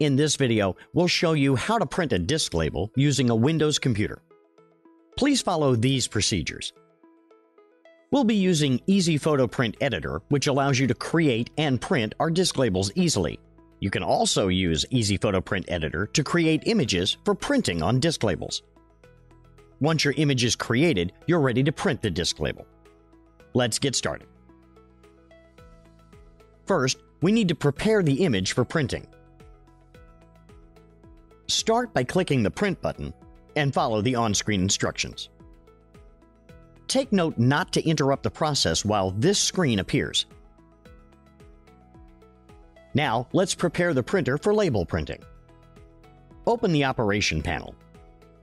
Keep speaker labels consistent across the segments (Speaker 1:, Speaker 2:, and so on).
Speaker 1: In this video, we'll show you how to print a disk label using a Windows computer. Please follow these procedures. We'll be using Easy Photo Print Editor, which allows you to create and print our disk labels easily. You can also use Easy Photo Print Editor to create images for printing on disk labels. Once your image is created, you're ready to print the disk label. Let's get started. First, we need to prepare the image for printing. Start by clicking the Print button and follow the on-screen instructions. Take note not to interrupt the process while this screen appears. Now, let's prepare the printer for label printing. Open the operation panel.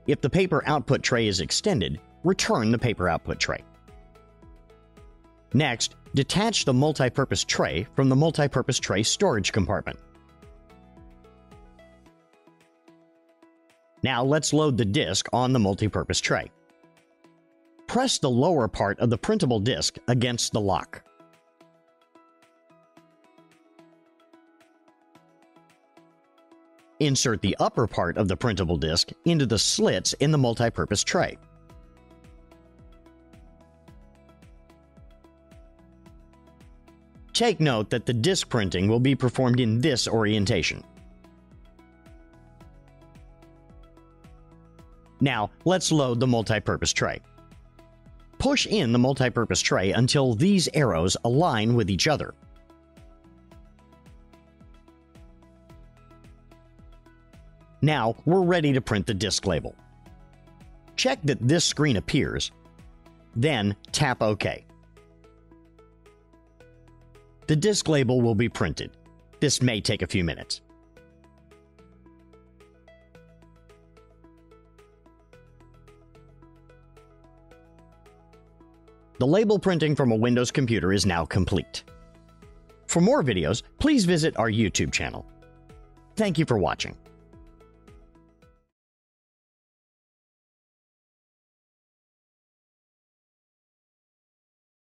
Speaker 1: If the paper output tray is extended, return the paper output tray. Next, detach the multi-purpose tray from the multi-purpose tray storage compartment. Now let's load the disk on the multi-purpose tray. Press the lower part of the printable disk against the lock. Insert the upper part of the printable disk into the slits in the multi-purpose tray. Take note that the disk printing will be performed in this orientation. Now, let's load the multi-purpose tray. Push in the multi-purpose tray until these arrows align with each other. Now, we're ready to print the disk label. Check that this screen appears, then tap OK. The disk label will be printed. This may take a few minutes. The label printing from a Windows computer is now complete. For more videos, please visit our YouTube channel. Thank you for watching.